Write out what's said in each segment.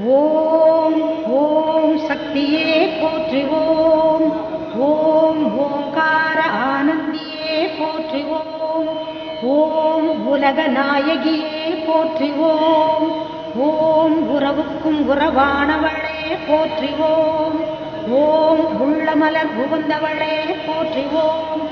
ஓம் ஓம் சக்தியே போற்றுவோம். ஓம் ஓங்கார ஆனந்தியே போற்றுவோம். ஓம் உலக நாயகியே போற்றுவோம். ஓம் உறவுக்கும் உறவானவளே போற்றுவோம். ஓம் உள்ளமலர் புகுந்தவளே போற்றுவோம்.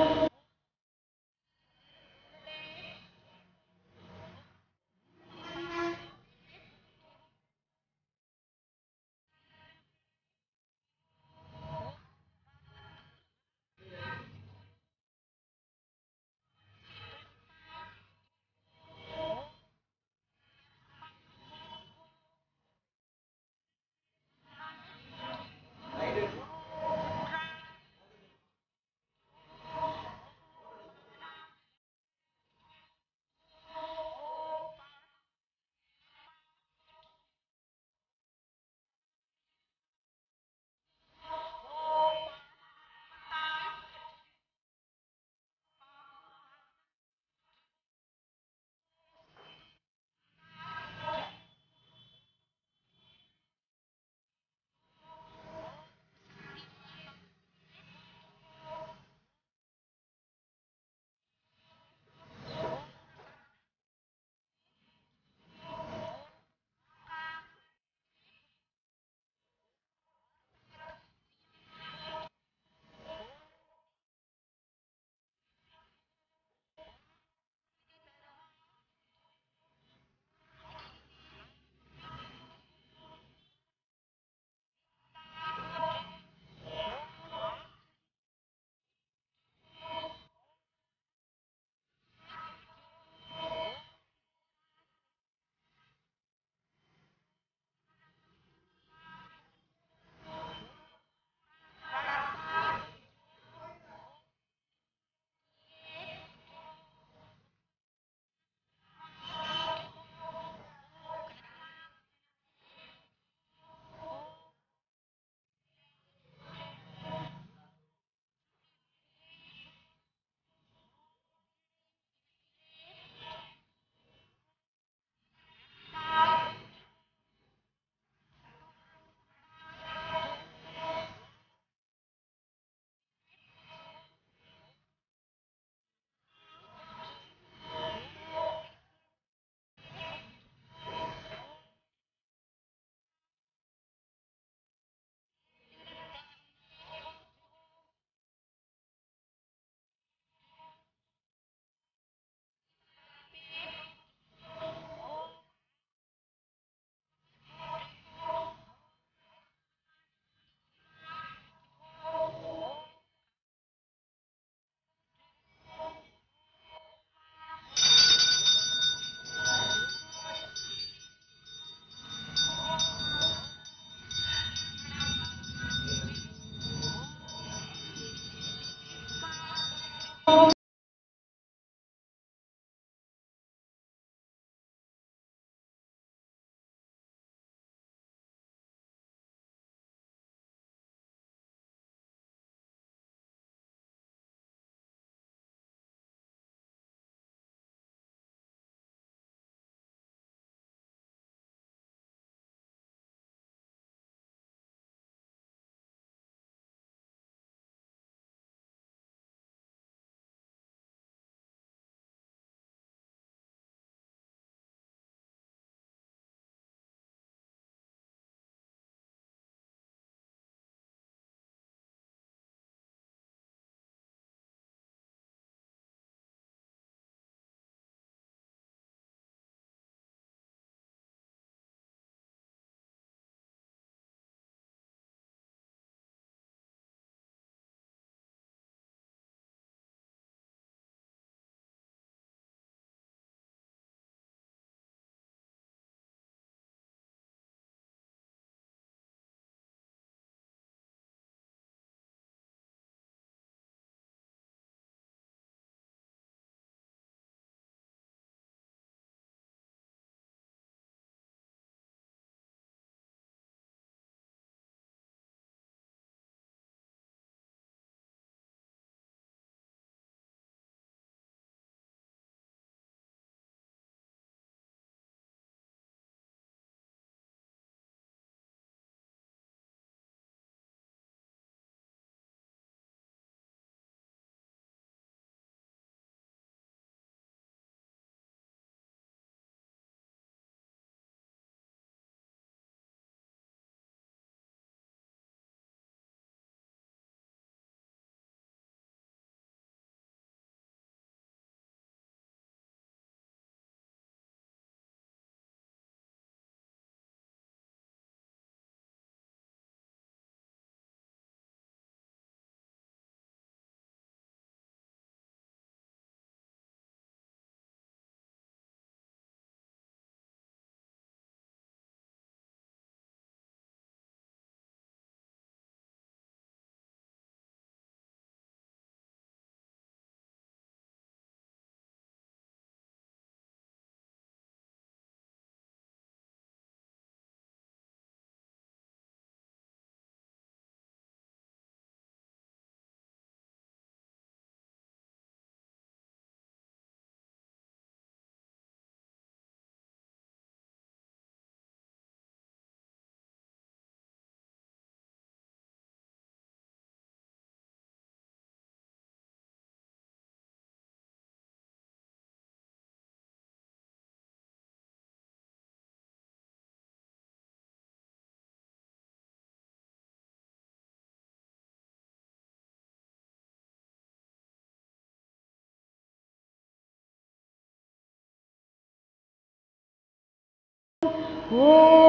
ஓம்